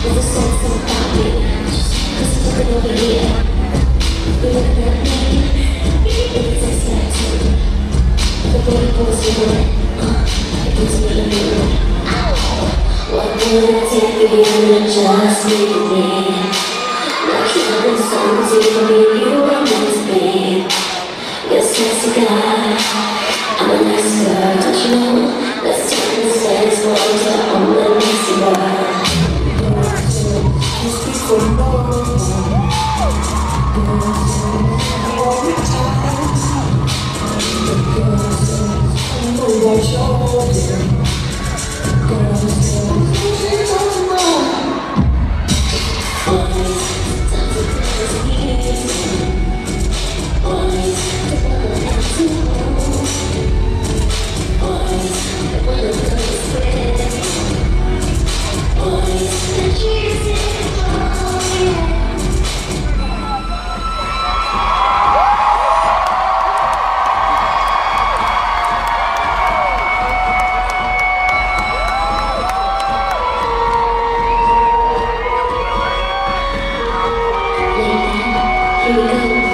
There's a something about Just looking over here Looking at me It takes my time The boy pulls me me in the room What would it take for you just leave me? Like you've been so you were meant to be This is a guy Show me. we go.